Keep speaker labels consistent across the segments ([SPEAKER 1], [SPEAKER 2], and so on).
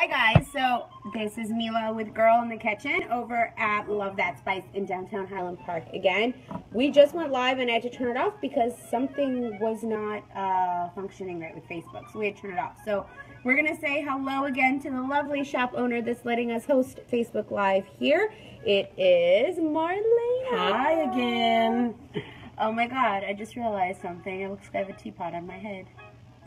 [SPEAKER 1] Hi guys, so this is Mila with Girl and the Kitchen over at Love That Spice in downtown Highland Park. Again, we just went live and I had to turn it off because something was not uh, functioning right with Facebook, so we had to turn it off. So we're gonna say hello again to the lovely shop owner that's letting us host Facebook Live here. It is Marlene.
[SPEAKER 2] Hi again.
[SPEAKER 1] Oh my god, I just realized something. It looks like I have a teapot on my head.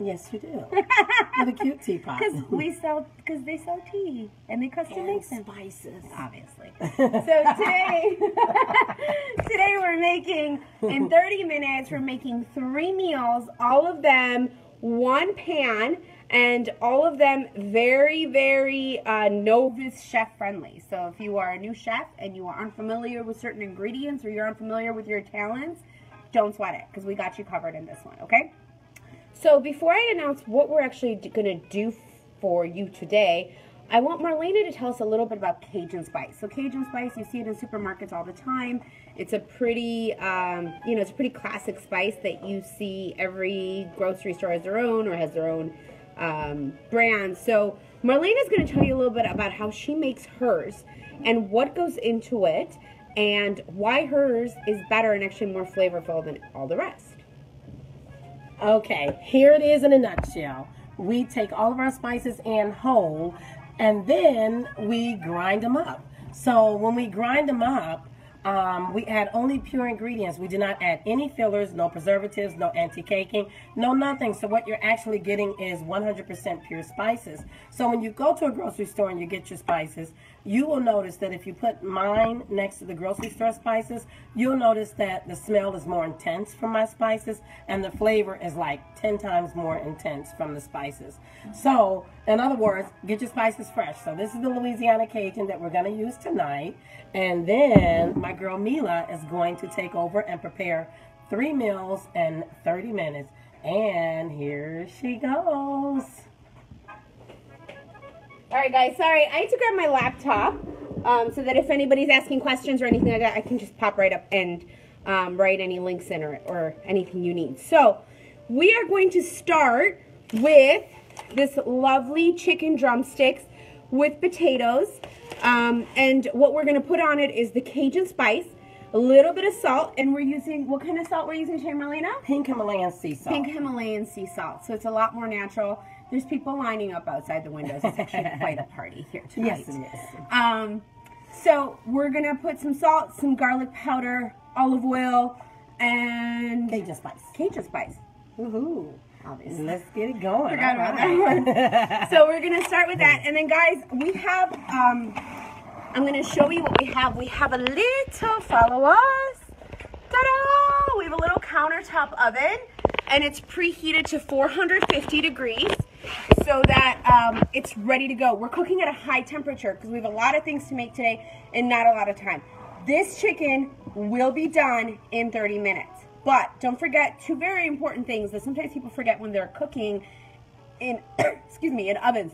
[SPEAKER 2] Yes, you do. what a cute teapot.
[SPEAKER 1] Because we sell, because they sell tea and they custom make them.
[SPEAKER 2] spices.
[SPEAKER 1] Obviously. so today, today we're making in 30 minutes. We're making three meals, all of them one pan, and all of them very, very uh, novice chef friendly. So if you are a new chef and you are unfamiliar with certain ingredients or you're unfamiliar with your talents, don't sweat it because we got you covered in this one. Okay. So before I announce what we're actually going to do for you today, I want Marlena to tell us a little bit about Cajun Spice. So Cajun Spice, you see it in supermarkets all the time. It's a pretty, um, you know, it's a pretty classic spice that you see every grocery store has their own or has their own um, brand. So Marlena's going to tell you a little bit about how she makes hers and what goes into it and why hers is better and actually more flavorful than all the rest.
[SPEAKER 2] Okay, here it is in a nutshell. We take all of our spices in whole and then we grind them up. So when we grind them up, um, we add only pure ingredients. We do not add any fillers, no preservatives, no anti-caking, no nothing. So what you're actually getting is 100% pure spices. So when you go to a grocery store and you get your spices, you will notice that if you put mine next to the grocery store spices, you'll notice that the smell is more intense from my spices and the flavor is like 10 times more intense from the spices. So, in other words, get your spices fresh. So this is the Louisiana Cajun that we're going to use tonight. And then my girl Mila is going to take over and prepare three meals in 30 minutes. And here she goes.
[SPEAKER 1] All right, guys. Sorry, I had to grab my laptop um, so that if anybody's asking questions or anything like that, I can just pop right up and um, write any links in or, or anything you need. So we are going to start with this lovely chicken drumsticks with potatoes. Um, and what we're going to put on it is the Cajun spice, a little bit of salt, and we're using, what kind of salt we're using today, Marlena?
[SPEAKER 2] Pink Himalayan sea salt.
[SPEAKER 1] Pink Himalayan sea salt. So it's a lot more natural. There's people lining up outside the windows. It's actually quite a party here tonight.
[SPEAKER 2] Yes, it is.
[SPEAKER 1] Um, so we're going to put some salt, some garlic powder, olive oil, and
[SPEAKER 2] Cajun spice.
[SPEAKER 1] Cajun spice.
[SPEAKER 2] Woohoo.
[SPEAKER 1] Obviously.
[SPEAKER 2] Let's get it going.
[SPEAKER 1] Forgot
[SPEAKER 2] All
[SPEAKER 1] about
[SPEAKER 2] right.
[SPEAKER 1] that one. so we're gonna start with that, and then guys, we have. Um, I'm gonna show you what we have. We have a little. Follow us. Ta-da! We have a little countertop oven, and it's preheated to 450 degrees, so that um, it's ready to go. We're cooking at a high temperature because we have a lot of things to make today and not a lot of time. This chicken will be done in 30 minutes. But don't forget two very important things that sometimes people forget when they're cooking in excuse me, in ovens.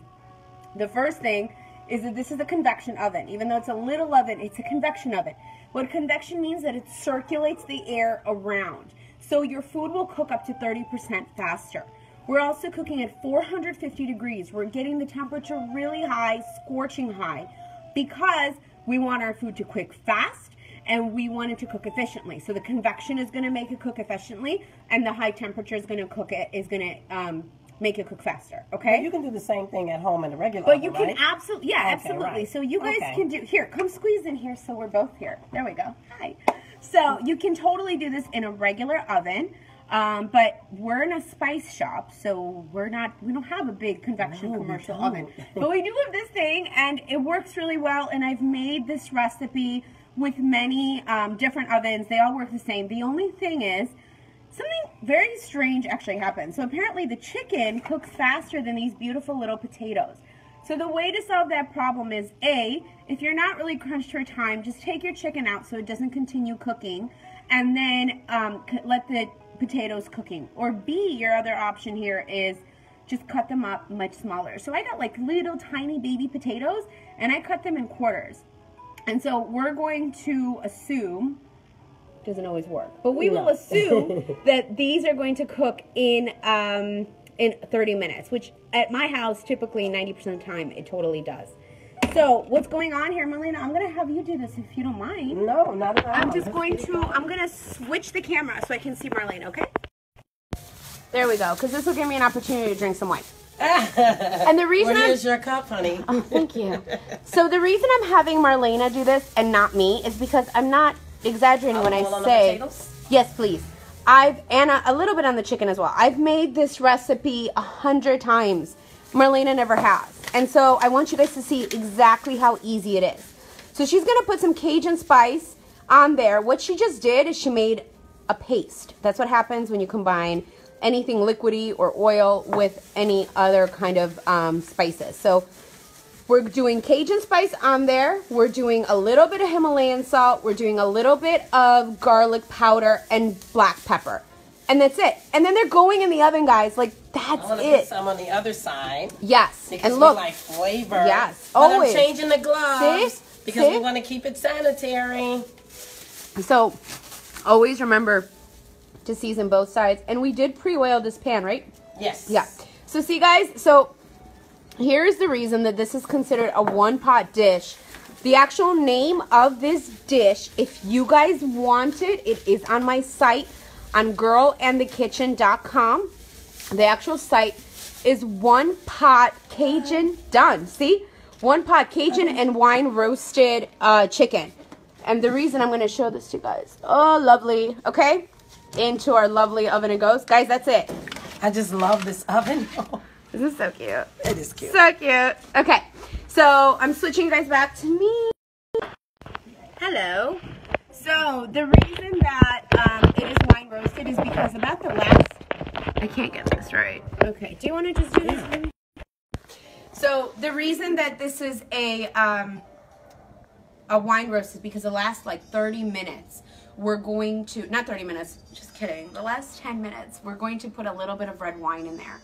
[SPEAKER 1] The first thing is that this is a convection oven. Even though it's a little oven, it's a convection oven. What convection means that it circulates the air around. So your food will cook up to 30% faster. We're also cooking at 450 degrees. We're getting the temperature really high, scorching high, because we want our food to cook fast and we want it to cook efficiently. So the convection is going to make it cook efficiently, and the high temperature is going to cook it is going to um, make it cook faster. Okay.
[SPEAKER 2] But you can do the same thing at home in the regular
[SPEAKER 1] But
[SPEAKER 2] oven,
[SPEAKER 1] you can
[SPEAKER 2] right?
[SPEAKER 1] absolutely, yeah,
[SPEAKER 2] Okay,
[SPEAKER 1] absolutely.
[SPEAKER 2] right.
[SPEAKER 1] So you guys
[SPEAKER 2] Okay.
[SPEAKER 1] can do here. Come squeeze in here, so we're both here. There we go. Hi. So you can totally do this in a regular oven. Um, but we're in a spice shop, so we're not, we don't have a big convection
[SPEAKER 2] No,
[SPEAKER 1] commercial oven. But we do have this thing, and it works really well. And I've made this recipe with many um, different ovens. They all work the same. The only thing is, something very strange actually happened. So apparently the chicken cooks faster than these beautiful little potatoes. So the way to solve that problem is A, if you're not really crunched for time, just take your chicken out so it doesn't continue cooking and then um, let the potatoes cooking. Or B, your other option here is just cut them up much smaller. So I got like little tiny baby potatoes and I cut them in quarters. And so we're going to assume doesn't always work. But we will assume that these are going to cook in um, in 30 minutes, which at my house, typically 90% of the time, it totally does. So what's going on here, Melina? I'm gonna have you do this if you don't mind.
[SPEAKER 2] No, not at all.
[SPEAKER 1] I'm just going to, I'm gonna switch the camera so I can see Marlene, okay? There we go, because this will give me an opportunity to drink some wine. and the reason
[SPEAKER 2] well,
[SPEAKER 1] I'm,
[SPEAKER 2] your cup, honey.
[SPEAKER 1] Oh, thank you. so the reason I'm having Marlena do this and not me is because I'm not exaggerating when I
[SPEAKER 2] Olive oil on
[SPEAKER 1] say yes, please. I've and a, a little bit on the chicken as well. I've made this recipe a hundred times. Marlena never has, and so I want you guys to see exactly how easy it is. So she's gonna put some Cajun spice on there. What she just did is she made a paste. That's what happens when you combine anything liquidy or oil with any other kind of um, spices. So we're doing Cajun spice on there. We're doing a little bit of Himalayan salt. We're doing a little bit of garlic powder and black pepper. And that's it. And then they're going in the oven, guys. Like, that's
[SPEAKER 2] I'm gonna put
[SPEAKER 1] it.
[SPEAKER 2] some on the other side
[SPEAKER 1] Yes.
[SPEAKER 2] because
[SPEAKER 1] And look,
[SPEAKER 2] we like flavor.
[SPEAKER 1] Yes,
[SPEAKER 2] but
[SPEAKER 1] always.
[SPEAKER 2] I'm changing the gloves
[SPEAKER 1] See?
[SPEAKER 2] because
[SPEAKER 1] See?
[SPEAKER 2] we want to keep it sanitary.
[SPEAKER 1] so always remember to season both sides. And we did pre-oil this pan, right?
[SPEAKER 2] Yes.
[SPEAKER 1] Yeah. So see guys, so here's the reason that this is considered a one pot dish. The actual name of this dish, if you guys want it, it is on my site on girlandthekitchen.com. The actual site is one pot Cajun done. See? One pot Cajun and wine roasted uh, chicken. And the reason I'm going to show this to you guys. Oh, lovely. Okay? Into our lovely oven it goes. Guys, that's it.
[SPEAKER 2] I just love this oven.
[SPEAKER 1] This is so cute.
[SPEAKER 2] it is cute.
[SPEAKER 1] So cute. Okay, so I'm switching you guys back to me. Hello. So the reason that um, it is wine roasted is because about the last. I can't get this right. Okay. Do you want to just do this? Maybe? So the reason that this is a um, a wine roast is because the last like 30 minutes we're going to not 30 minutes just kidding the last 10 minutes we're going to put a little bit of red wine in there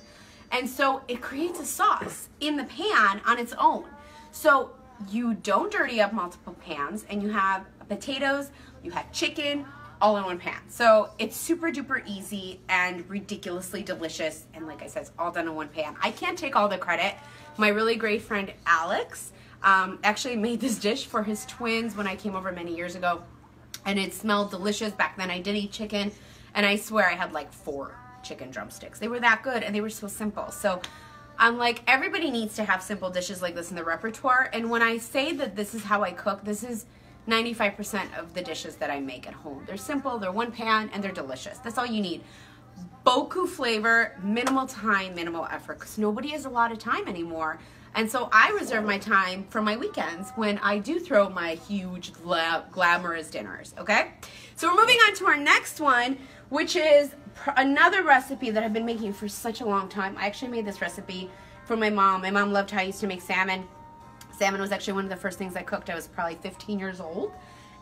[SPEAKER 1] and so it creates a sauce in the pan on its own so you don't dirty up multiple pans and you have potatoes you have chicken all in one pan so it's super duper easy and ridiculously delicious and like i said it's all done in one pan i can't take all the credit my really great friend alex um, actually made this dish for his twins when I came over many years ago. And it smelled delicious. Back then I did eat chicken. And I swear I had like four chicken drumsticks. They were that good and they were so simple. So I'm like, everybody needs to have simple dishes like this in the repertoire. And when I say that this is how I cook, this is 95% of the dishes that I make at home. They're simple, they're one pan, and they're delicious. That's all you need. Boku flavor, minimal time, minimal effort, because nobody has a lot of time anymore. And so I reserve my time for my weekends when I do throw my huge gla- glamorous dinners, okay? So we're moving on to our next one, which is another recipe that I've been making for such a long time. I actually made this recipe for my mom. My mom loved how I used to make salmon. Salmon was actually one of the first things I cooked. I was probably 15 years old.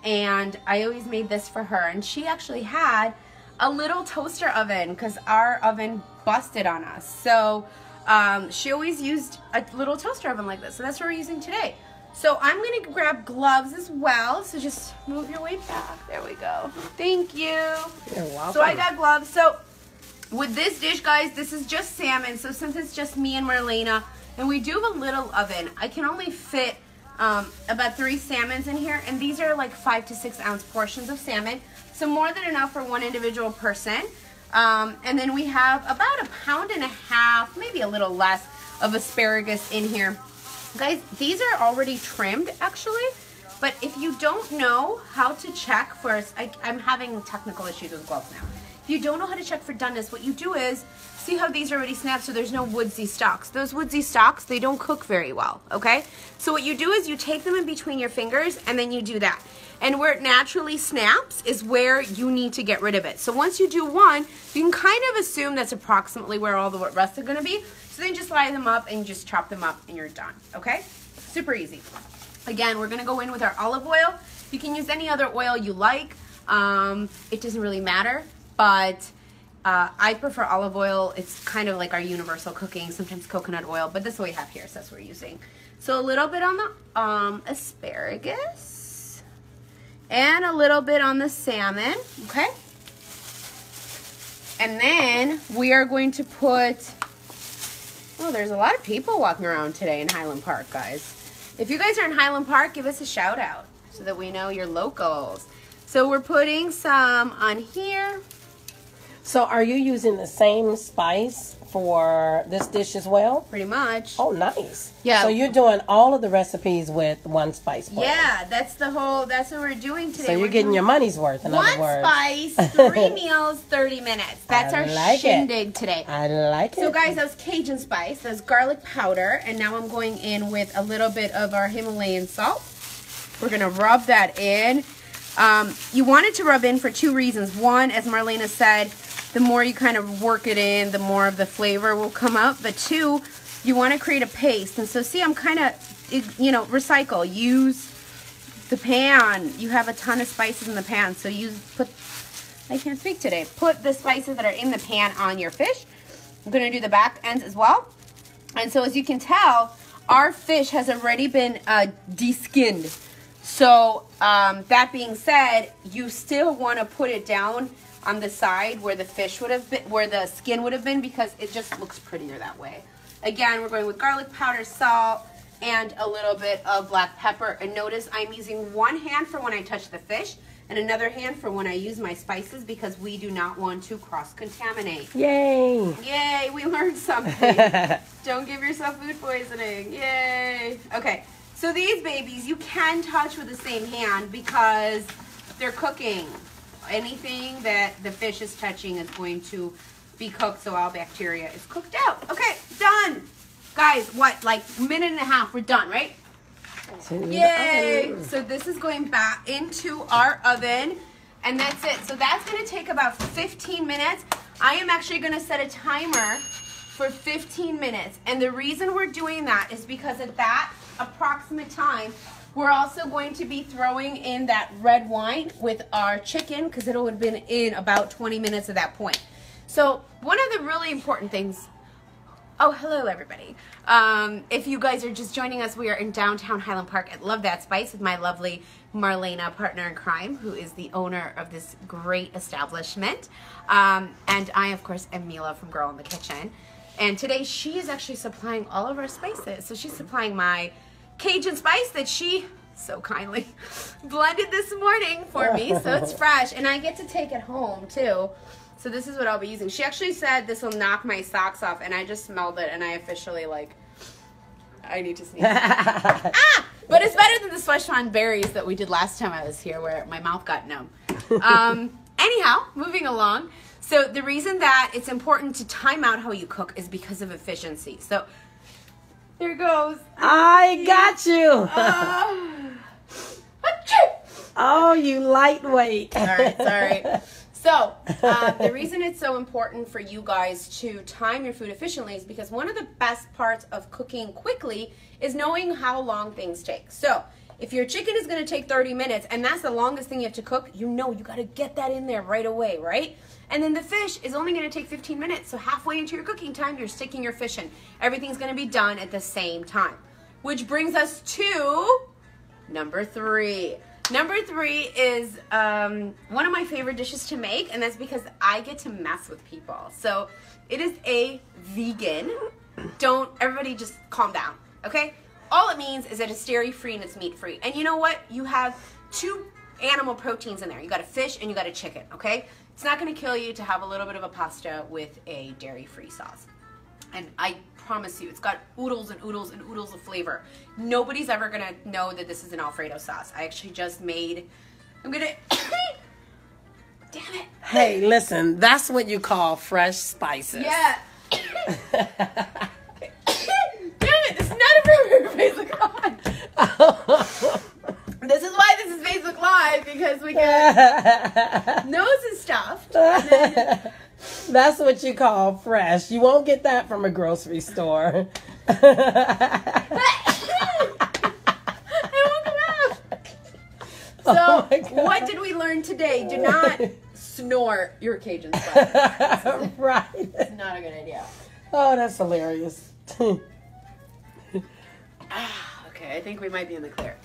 [SPEAKER 1] And I always made this for her. And she actually had a little toaster oven because our oven busted on us. So um, she always used a little toaster oven like this. So that's what we're using today. So I'm going to grab gloves as well. So just move your way back. There we go. Thank you.
[SPEAKER 2] You're welcome.
[SPEAKER 1] So I got gloves. So with this dish, guys, this is just salmon. So since it's just me and Marlena, and we do have a little oven, I can only fit um, about three salmons in here. And these are like five to six ounce portions of salmon. So more than enough for one individual person. Um, and then we have about a pound and a half, maybe a little less, of asparagus in here. Guys, these are already trimmed actually. But if you don't know how to check for, I, I'm having technical issues with gloves now. If you don't know how to check for doneness, what you do is, see how these are already snapped so there's no woodsy stalks. Those woodsy stalks, they don't cook very well, okay? So what you do is you take them in between your fingers and then you do that. And where it naturally snaps is where you need to get rid of it. So once you do one, you can kind of assume that's approximately where all the rest are gonna be. So then just line them up and just chop them up and you're done, okay? Super easy. Again, we're gonna go in with our olive oil. You can use any other oil you like. Um, it doesn't really matter, but uh, I prefer olive oil. It's kind of like our universal cooking, sometimes coconut oil, but this is what we have here, so that's what we're using. So a little bit on the um, asparagus and a little bit on the salmon, okay? And then we are going to put Oh, there's a lot of people walking around today in Highland Park, guys. If you guys are in Highland Park, give us a shout out so that we know you're locals. So we're putting some on here.
[SPEAKER 2] So are you using the same spice for this dish as well?
[SPEAKER 1] Pretty much.
[SPEAKER 2] Oh, nice.
[SPEAKER 1] Yeah.
[SPEAKER 2] So you're doing all of the recipes with one spice. blend.
[SPEAKER 1] Yeah, that's the whole. That's what we're doing today.
[SPEAKER 2] So you're
[SPEAKER 1] We're
[SPEAKER 2] getting your money's worth. In
[SPEAKER 1] one
[SPEAKER 2] other words,
[SPEAKER 1] spice, three meals, thirty minutes. That's
[SPEAKER 2] I
[SPEAKER 1] our
[SPEAKER 2] like it.
[SPEAKER 1] shindig today.
[SPEAKER 2] I like it.
[SPEAKER 1] So guys, that was Cajun spice. That's garlic powder, and now I'm going in with a little bit of our Himalayan salt. We're gonna rub that in. Um, you want it to rub in for two reasons. One, as Marlena said, the more you kind of work it in, the more of the flavor will come up. But two, you want to create a paste. And so see, I'm kind of, you know, recycle. Use the pan. You have a ton of spices in the pan, so use put. I can't speak today. Put the spices that are in the pan on your fish. I'm gonna do the back ends as well. And so as you can tell, our fish has already been uh, deskinned. So um, that being said, you still want to put it down on the side where the fish would have been, where the skin would have been, because it just looks prettier that way. Again, we're going with garlic powder, salt, and a little bit of black pepper. And notice I'm using one hand for when I touch the fish and another hand for when I use my spices because we do not want to cross-contaminate.
[SPEAKER 2] Yay!
[SPEAKER 1] Yay, we learned something. Don't give yourself food poisoning. Yay. Okay, so these babies you can touch with the same hand because they're cooking. Anything that the fish is touching is going to be cooked so all bacteria is cooked out. Okay, done. Guys, what, like minute and a half, we're done, right? Yay! So this is going back into our oven, and that's it. So that's gonna take about 15 minutes. I am actually gonna set a timer for 15 minutes, and the reason we're doing that is because at that approximate time, we're also going to be throwing in that red wine with our chicken because it'll have been in about 20 minutes at that point. So one of the really important things Oh, hello everybody. Um, if you guys are just joining us, we are in downtown Highland Park at Love That Spice with my lovely Marlena partner in crime, who is the owner of this great establishment. Um, and I, of course, am Mila from Girl and the Kitchen. And today she is actually supplying all of our spices. So she's supplying my Cajun spice that she so kindly blended this morning for me. So it's fresh. And I get to take it home too. So this is what I'll be using. She actually said this will knock my socks off, and I just smelled it, and I officially like. I need to sneeze. ah! But it's better than the Szechuan berries that we did last time I was here, where my mouth got numb. Um, anyhow, moving along. So the reason that it's important to time out how you cook is because of efficiency. So there goes.
[SPEAKER 2] I got you.
[SPEAKER 1] Uh,
[SPEAKER 2] oh, you lightweight.
[SPEAKER 1] All right, sorry. So, uh, the reason it's so important for you guys to time your food efficiently is because one of the best parts of cooking quickly is knowing how long things take. So, if your chicken is going to take 30 minutes and that's the longest thing you have to cook, you know you got to get that in there right away, right? And then the fish is only going to take 15 minutes. So, halfway into your cooking time, you're sticking your fish in. Everything's going to be done at the same time. Which brings us to number three. Number three is um, one of my favorite dishes to make, and that's because I get to mess with people. So it is a vegan. Don't everybody just calm down, okay? All it means is that it's dairy free and it's meat free. And you know what? You have two animal proteins in there. You got a fish and you got a chicken, okay? It's not gonna kill you to have a little bit of a pasta with a dairy free sauce. And I promise you, it's got oodles and oodles and oodles of flavor. Nobody's ever gonna know that this is an Alfredo sauce. I actually just made. I'm gonna. Damn it.
[SPEAKER 2] Hey, listen, that's what you call fresh spices.
[SPEAKER 1] Yeah. Damn it! This is not for Facebook Live. This is why this is Facebook Live because we get noses stuffed. Then,
[SPEAKER 2] That's what you call fresh. You won't get that from a grocery store.
[SPEAKER 1] come. So,
[SPEAKER 2] Oh
[SPEAKER 1] what did we learn today? Do not snort your Cajun spice.
[SPEAKER 2] right.
[SPEAKER 1] It's not a good idea.
[SPEAKER 2] Oh, that's hilarious.
[SPEAKER 1] Ah, okay, I think we might be in the clear.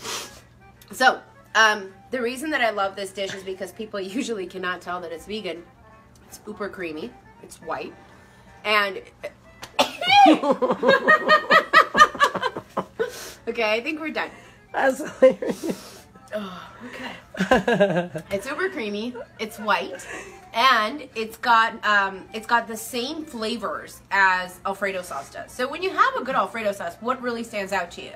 [SPEAKER 1] So, um, the reason that I love this dish is because people usually cannot tell that it's vegan. It's super creamy. It's white, and okay, I think we're done.
[SPEAKER 2] That's hilarious.
[SPEAKER 1] Oh, okay. it's super creamy. It's white, and it's got um, it's got the same flavors as Alfredo sauce does. So when you have a good Alfredo sauce, what really stands out to you?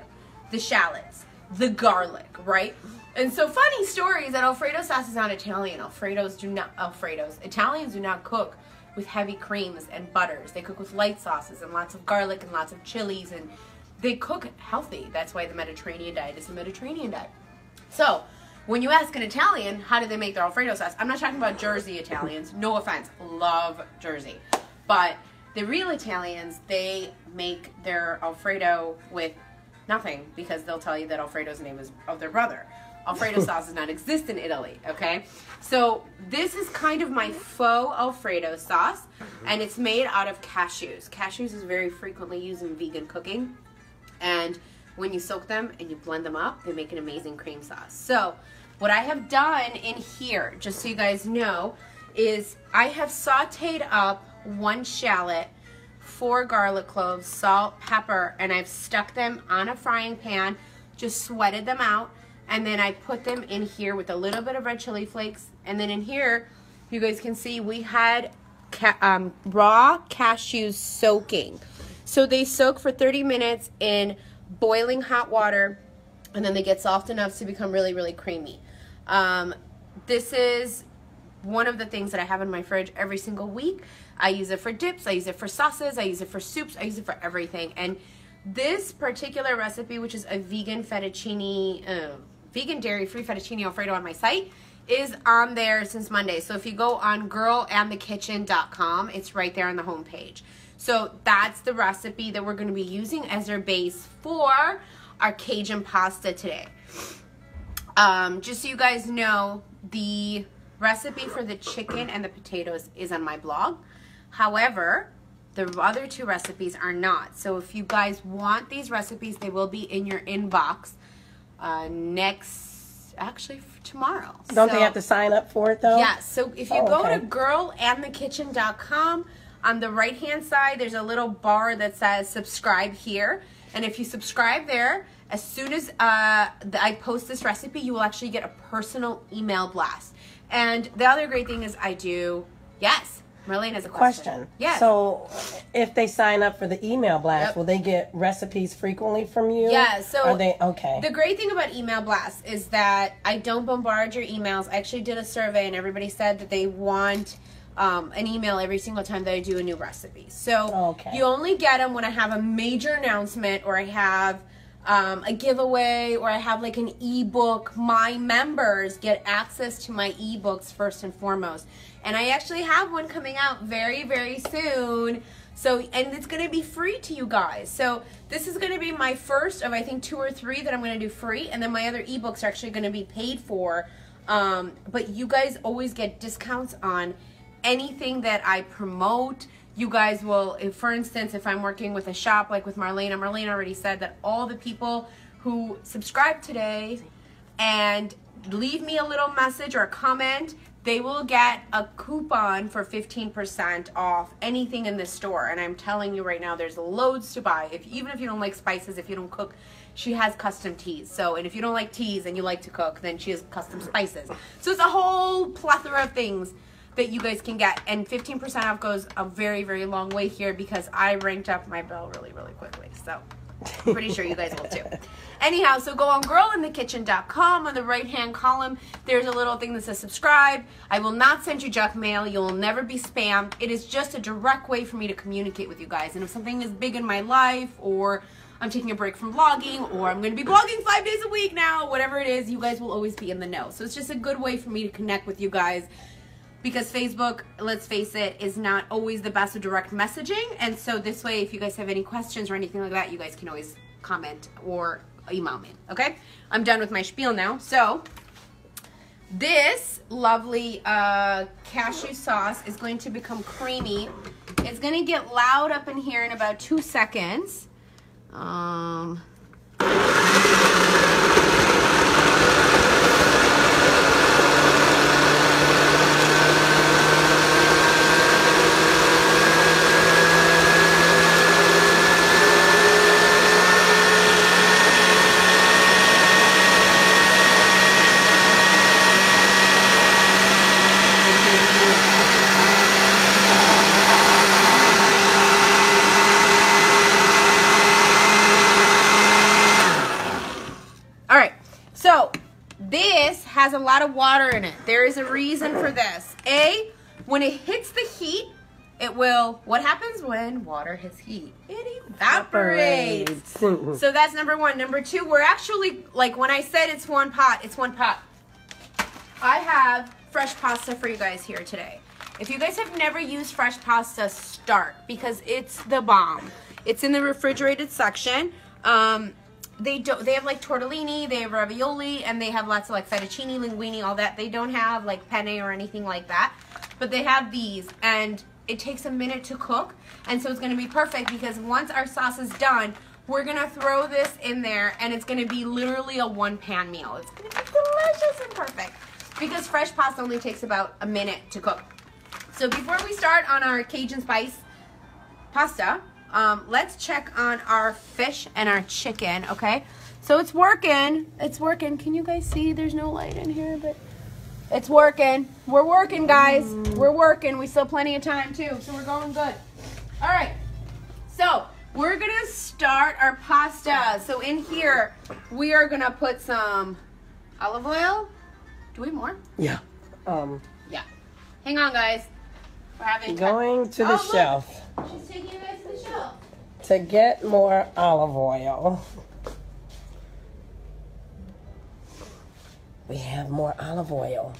[SPEAKER 1] The shallots, the garlic, right? And so funny story is that Alfredo sauce is not Italian. Alfredos do not Alfredos. Italians do not cook with heavy creams and butters. They cook with light sauces and lots of garlic and lots of chilies and they cook healthy. That's why the Mediterranean diet is the Mediterranean diet. So, when you ask an Italian, how do they make their Alfredo sauce? I'm not talking about Jersey Italians. No offense. Love Jersey. But the real Italians, they make their Alfredo with nothing because they'll tell you that Alfredo's name is of their brother. Alfredo sauce does not exist in Italy, okay? So this is kind of my faux Alfredo sauce, mm-hmm. and it's made out of cashews. Cashews is very frequently used in vegan cooking, and when you soak them and you blend them up, they make an amazing cream sauce. So what I have done in here, just so you guys know, is I have sauteed up one shallot, four garlic cloves, salt, pepper, and I've stuck them on a frying pan, just sweated them out, and then I put them in here with a little bit of red chili flakes, and then in here, you guys can see we had ca um, raw cashews soaking. So they soak for 30 minutes in boiling hot water, and then they get soft enough to become really, really creamy. Um, this is one of the things that I have in my fridge every single week. I use it for dips, I use it for sauces, I use it for soups, I use it for everything. And this particular recipe, which is a vegan fettuccine, uh, vegan dairy-free fettuccine alfredo on my site, is on there since Monday. So if you go on girlandthekitchen.com, it's right there on the homepage. So that's the recipe that we're going to be using as our base for our Cajun pasta today. Um, just so you guys know, the recipe for the chicken and the potatoes is on my blog. However, the other two recipes are not. So if you guys want these recipes, they will be in your inbox uh, next, actually tomorrow.
[SPEAKER 2] Don't
[SPEAKER 1] so,
[SPEAKER 2] they have to sign up for it though?
[SPEAKER 1] Yeah. So if you
[SPEAKER 2] Oh,
[SPEAKER 1] go
[SPEAKER 2] okay.
[SPEAKER 1] to girlandthekitchen.com, on the right hand side, there's a little bar that says subscribe here. And if you subscribe there, as soon as uh, the, I post this recipe, you will actually get a personal email blast. And the other great thing is I do, yes, Marlene has a question.
[SPEAKER 2] Question.
[SPEAKER 1] Yes.
[SPEAKER 2] So, if they sign up for the email blast,
[SPEAKER 1] Yep.
[SPEAKER 2] will they get recipes frequently from you?
[SPEAKER 1] Yeah, so
[SPEAKER 2] Are they okay?
[SPEAKER 1] The great thing about email blasts is that I don't bombard your emails. I actually did a survey and everybody said that they want um, an email every single time that I do a new recipe. So
[SPEAKER 2] Okay.
[SPEAKER 1] you only get them when I have a major announcement or I have um, a giveaway or I have like an ebook. My members get access to my ebooks first and foremost. And I actually have one coming out very, very soon. So, and it's going to be free to you guys. So, this is going to be my first of, I think, two or three that I'm going to do free. And then my other ebooks are actually going to be paid for. Um, but you guys always get discounts on anything that I promote. You guys will, if, for instance, if I'm working with a shop like with Marlena, Marlene already said that all the people who subscribe today and leave me a little message or a comment, they will get a coupon for 15% off anything in the store. And I'm telling you right now, there's loads to buy. If even if you don't like spices, if you don't cook, she has custom teas. So, and if you don't like teas and you like to cook, then she has custom spices. So it's a whole plethora of things that you guys can get. And 15% off goes a very, very long way here because I ranked up my bill really, really quickly. So I'm pretty sure you guys will too. Anyhow, so go on girlandthekitchen.com. On the right hand column, there's a little thing that says subscribe. I will not send you junk mail. You will never be spammed. It is just a direct way for me to communicate with you guys. And if something is big in my life or I'm taking a break from blogging or I'm going to be blogging five days a week now, whatever it is, you guys will always be in the know. So it's just a good way for me to connect with you guys because Facebook, let's face it, is not always the best of direct messaging. And so this way, if you guys have any questions or anything like that, you guys can always comment or email me. Okay? I'm done with my spiel now. So this lovely uh, cashew sauce is going to become creamy. It's going to get loud up in here in about two seconds. Um, has a lot of water in it. There is a reason for this. A, when it hits the heat, it will, what happens when water hits heat? It evaporates. So that's number one. Number two, we're actually, like when I said it's one pot, it's one pot. I have fresh pasta for you guys here today. If you guys have never used fresh pasta, start because it's the bomb. It's in the refrigerated section. Um, they don't. They have like tortellini, they have ravioli, and they have lots of like fettuccine, linguine, all that. They don't have like penne or anything like that, but they have these, and it takes a minute to cook, and so it's gonna be perfect because once our sauce is done, we're gonna throw this in there, and it's gonna be literally a one-pan meal. It's gonna be delicious and perfect because fresh pasta only takes about a minute to cook. So before we start on our Cajun spice pasta, um, let's check on our fish and our chicken, okay? So it's working. It's working. Can you guys see? There's no light in here, but it's working. We're working, guys. We're working. We still plenty of time, too, so we're going good. All right. So we're going to start our pasta. So in here, we are going to put some olive oil. Do we have more?
[SPEAKER 2] Yeah. Um,
[SPEAKER 1] Yeah. Hang on, guys. We're having
[SPEAKER 2] going to the
[SPEAKER 1] Oh, look.
[SPEAKER 2] Shelf
[SPEAKER 1] She's taking you guys to the shelf.
[SPEAKER 2] to get more olive oil. We have more olive oil.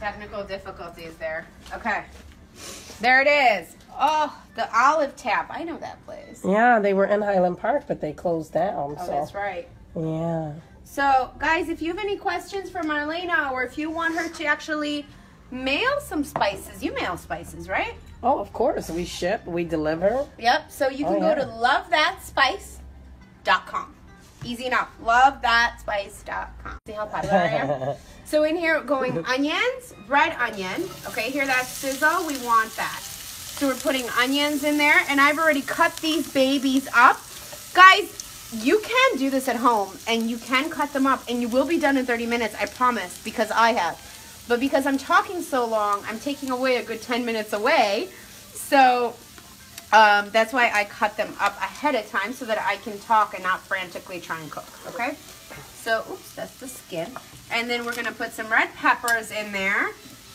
[SPEAKER 1] Technical difficulties there. Okay. There it is. Oh, the olive tap. I know that place.
[SPEAKER 2] Yeah, they were in Highland Park, but they closed down.
[SPEAKER 1] Oh,
[SPEAKER 2] so
[SPEAKER 1] that's right.
[SPEAKER 2] yeah.
[SPEAKER 1] So, guys, if you have any questions for Marlena or if you want her to actually mail some spices, you mail spices, right?
[SPEAKER 2] Oh, of course. We ship, we deliver.
[SPEAKER 1] Yep. So you can
[SPEAKER 2] Oh,
[SPEAKER 1] go
[SPEAKER 2] yeah.
[SPEAKER 1] to lovethatspice.com. Easy enough. Lovethatspice.com. See how popular I am? So in here going onions, red onion. Okay, here that sizzle, we want that. So we're putting onions in there and I've already cut these babies up. Guys, you can do this at home and you can cut them up and you will be done in 30 minutes, I promise, because I have. But because I'm talking so long, I'm taking away a good 10 minutes away. So um, that's why I cut them up ahead of time so that I can talk and not frantically try and cook, okay? So, oops, that's the skin. And then we're gonna put some red peppers in there.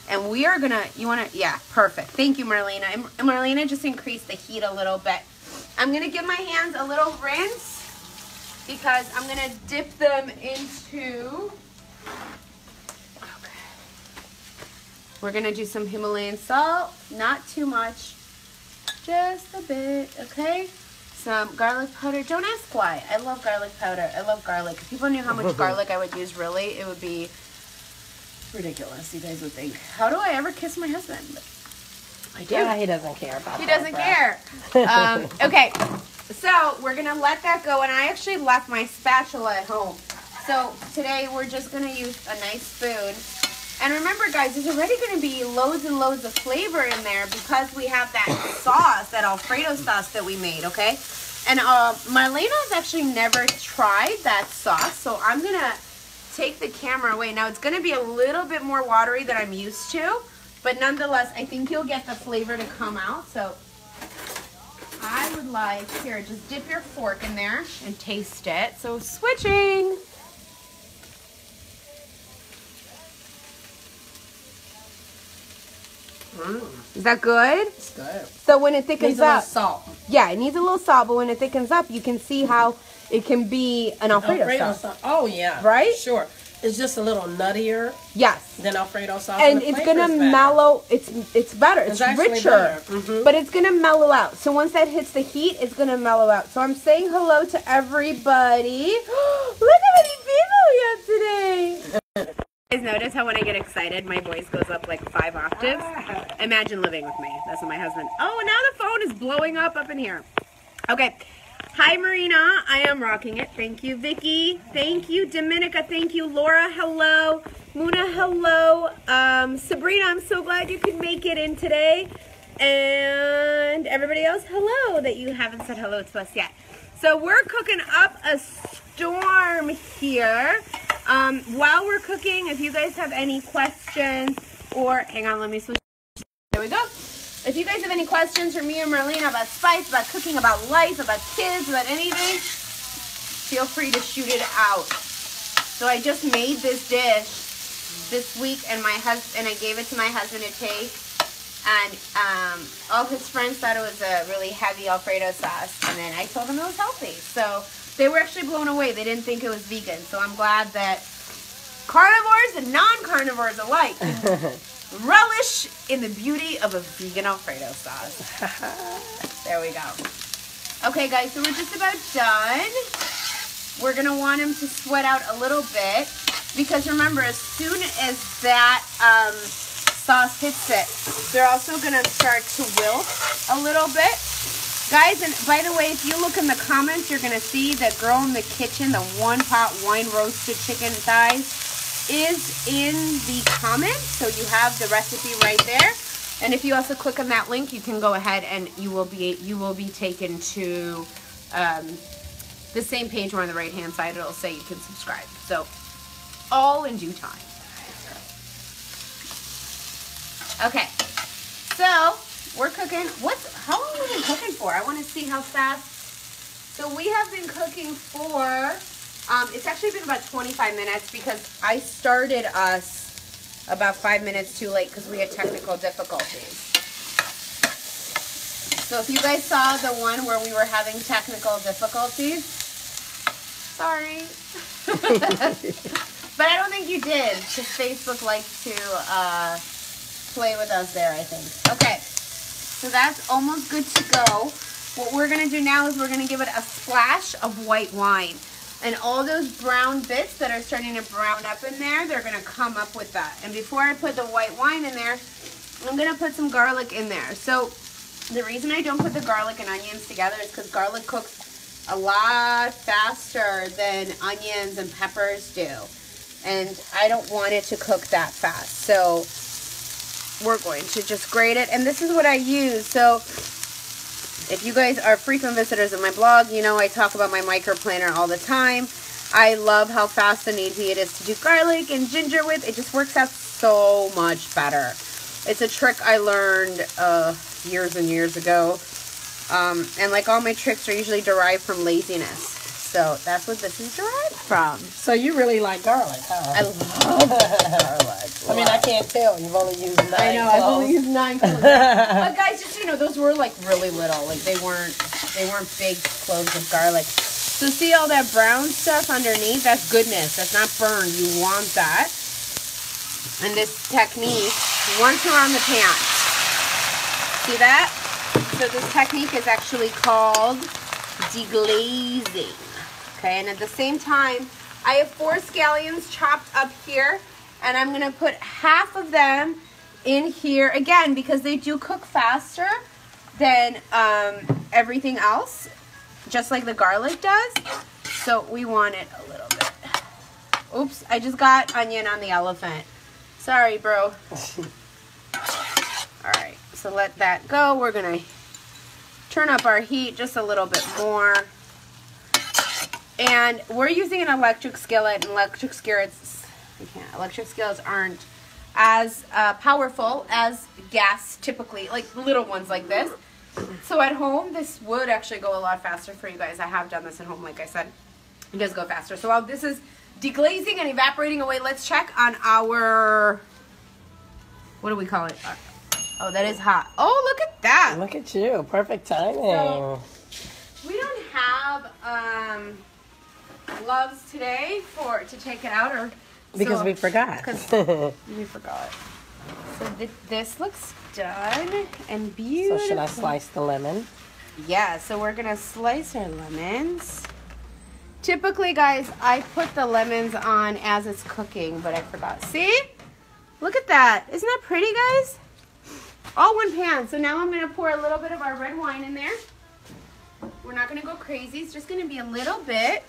[SPEAKER 1] And we are gonna, you wanna, yeah, perfect. Thank you, Marlena. And Marlena just increased the heat a little bit. I'm gonna give my hands a little rinse because I'm gonna dip them into. We're gonna do some Himalayan salt, not too much, just a bit, okay? Some garlic powder. Don't ask why. I love garlic powder. I love garlic. If people knew how much garlic I would use, really, it would be ridiculous. You guys would think, how do I ever kiss my husband? I do.
[SPEAKER 2] Yeah, he doesn't care about
[SPEAKER 1] He
[SPEAKER 2] that
[SPEAKER 1] doesn't
[SPEAKER 2] crap.
[SPEAKER 1] care. Um, okay, so we're gonna let that go, and I actually left my spatula at home. So today we're just gonna use a nice spoon. And remember, guys, there's already gonna be loads and loads of flavor in there because we have that sauce, that Alfredo sauce that we made. Okay, and uh, Marlena's actually never tried that sauce, so I'm gonna take the camera away. Now it's gonna be a little bit more watery than I'm used to, but nonetheless, I think you'll get the flavor to come out. So I would like, here, just dip your fork in there and taste it. So switching. Is that good?
[SPEAKER 2] It's good.
[SPEAKER 1] So when it thickens
[SPEAKER 2] Needs a
[SPEAKER 1] up,
[SPEAKER 2] salt.
[SPEAKER 1] yeah, it needs a little salt, but when it thickens up, you can see how it can be an Alfredo,
[SPEAKER 2] Alfredo
[SPEAKER 1] sauce.
[SPEAKER 2] sauce. Oh yeah.
[SPEAKER 1] Right?
[SPEAKER 2] Sure. It's just a little nuttier
[SPEAKER 1] Yes.
[SPEAKER 2] than Alfredo sauce.
[SPEAKER 1] and
[SPEAKER 2] the
[SPEAKER 1] it's gonna mellow. It's it's better. It's,
[SPEAKER 2] It's
[SPEAKER 1] richer,
[SPEAKER 2] better. Mhm.
[SPEAKER 1] but it's gonna mellow out. So once that hits the heat, it's gonna mellow out. So I'm saying hello to everybody. Look how many people we have today. You guys notice how when I get excited, my voice goes up like five octaves? Imagine living with me. That's what my husband. Oh, now the phone is blowing up up in here. Okay. Hi, Marina. I am rocking it. Thank you, Vicky. Thank you, Dominica. Thank you, Laura. Hello. Muna, hello. Um, Sabrina, I'm so glad you could make it in today. And everybody else, hello that you haven't said hello to us yet. So we're cooking up a storm here. Um, while we're cooking, if you guys have any questions or hang on, let me switch. There we go. If you guys have any questions for me or Marlene about spice, about cooking, about life, about kids, about anything, feel free to shoot it out. So I just made this dish this week, and my husband and I gave it to my husband to take. And um, all his friends thought it was a really heavy Alfredo sauce, and then I told them it was healthy. So they were actually blown away. They didn't think it was vegan. So I'm glad that carnivores and non-carnivores alike relish in the beauty of a vegan Alfredo sauce. there we go. Okay, guys, so we're just about done. We're gonna want them to sweat out a little bit because remember, as soon as that um, sauce hits it, they're also gonna start to wilt a little bit. Guys, and by the way, if you look in the comments, you're gonna see that Girl and the Kitchen, the one pot wine roasted chicken thighs, is in the comments. So you have the recipe right there. And if you also click on that link, you can go ahead and you will be you will be taken to um, the same page where on the right hand side it'll say you can subscribe. So all in due time. Okay, so we're cooking. What's how long have we been cooking for? I want to see how fast. So we have been cooking for. Um, it's actually been about 25 minutes because I started us about five minutes too late because we had technical difficulties. So if you guys saw the one where we were having technical difficulties, sorry. but I don't think you did because Facebook likes to uh, play with us there, I think. Okay, so that's almost good to go. What we're to do now is we're to give it a splash of white wine. And all those brown bits that are starting to brown up in there, they're to come up with that. And before I put the white wine in there, I'm to put some garlic in there. So the reason I don't put the garlic and onions together is because garlic cooks a lot faster than onions and peppers do. And I don't want it to cook that fast. So we're going to just grate it. And this is what I use. So if you guys are frequent visitors of my blog, you know I talk about my microplaner all the time. I love how fast and easy it is to do garlic and ginger with. It just works out so much better. It's a trick I learned uh, years and years ago. Um, and like all my tricks are usually derived from laziness. So that's what this is derived from.
[SPEAKER 2] So you really like garlic, huh?
[SPEAKER 1] I love garlic.
[SPEAKER 2] I mean, I can't tell. You've only used nine.
[SPEAKER 1] I know. I've
[SPEAKER 2] cloves.
[SPEAKER 1] only used nine cloves. but guys, just so you know, those were like really little. Like they weren't they weren't big cloves of garlic. So see all that brown stuff underneath? That's goodness. That's not burned. You want that. And this technique, once you're on the pan, see that? So this technique is actually called deglazing. Okay, and at the same time, I have four scallions chopped up here, and I'm gonna put half of them in here again because they do cook faster than um, everything else, just like the garlic does. So we want it a little bit. Oops, I just got onion on the elephant. Sorry, bro. All right, so let that go. We're gonna turn up our heat just a little bit more. And we're using an electric skillet, and electric skillets, electric skillets aren't as uh, powerful as gas typically, like little ones like this. So at home, this would actually go a lot faster for you guys. I have done this at home, like I said. It does go faster. So while this is deglazing and evaporating away, let's check on our, what do we call it? Uh, Oh, that is hot. Oh, look at that.
[SPEAKER 2] Look at you. Perfect timing.
[SPEAKER 1] So- We don't have um, gloves today for to take it out, or
[SPEAKER 2] because
[SPEAKER 1] so-
[SPEAKER 2] we forgot.
[SPEAKER 1] we forgot. So th- this looks done and beautiful.
[SPEAKER 2] so should I slice the lemon?
[SPEAKER 1] Yeah, so we're gonna slice our lemons. Typically, guys, I put the lemons on as it's cooking, but I forgot. See? Look at that. Isn't that pretty, guys? All one pan. So now I'm gonna pour a little bit of our red wine in there. We're not gonna go crazy. It's just gonna be a little bit.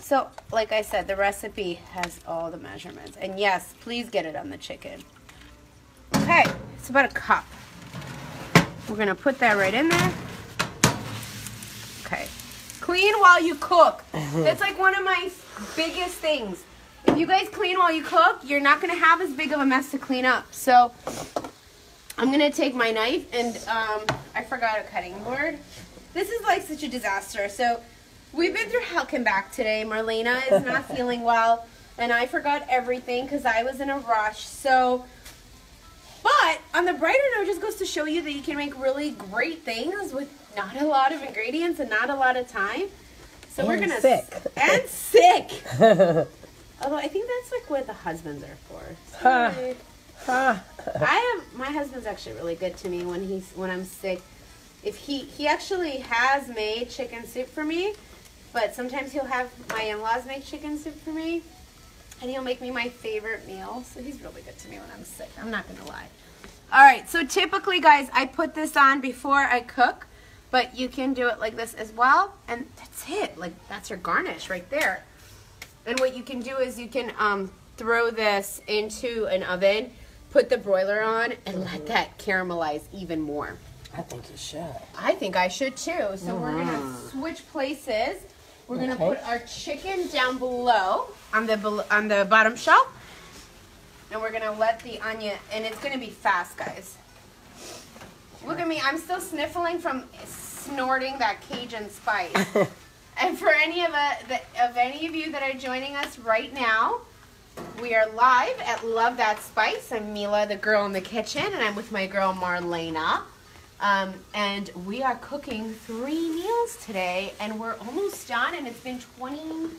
[SPEAKER 1] So, like I said, the recipe has all the measurements. And yes, please get it on the chicken. Okay, it's about a cup. We're gonna put that right in there. Okay. Clean while you cook. That's like one of my biggest things. If you guys clean while you cook, you're not gonna have as big of a mess to clean up. So I'm gonna take my knife and um, I forgot a cutting board. This is like such a disaster. So we've been through hell and back today. Marlena is not feeling well, and I forgot everything because I was in a rush. So, but on the brighter note, just goes to show you that you can make really great things with not a lot of ingredients and not a lot of time. So we're gonna
[SPEAKER 2] sick.
[SPEAKER 1] and sick. Although I think that's like what the husbands are for.
[SPEAKER 2] Ha.
[SPEAKER 1] Sorry.
[SPEAKER 2] Ah.
[SPEAKER 1] I have my husband's actually really good to me when he's when I'm sick. If he he actually has made chicken soup for me, but sometimes he'll have my in-laws make chicken soup for me, and he'll make me my favorite meal. So he's really good to me when I'm sick. I'm not gonna lie. All right, so typically, guys, I put this on before I cook, but you can do it like this as well, and that's it. Like that's your garnish right there. And what you can do is you can um, throw this into an oven, put the broiler on, and let that caramelize even more.
[SPEAKER 2] I think you should.
[SPEAKER 1] I think I should too. So we're gonna switch places. We're gonna
[SPEAKER 2] Okay.
[SPEAKER 1] put our chicken down below on the on the bottom shelf, and we're gonna let the onion. And it's gonna be fast, guys. Look at me. I'm still sniffling from snorting that Cajun spice. and for any of uh, the, of any of you that are joining us right now, we are live at Love That Spice. I'm Mila, the girl in the kitchen, and I'm with my girl Marlena. Um, and we are cooking three meals today, and we're almost done, and it's been 28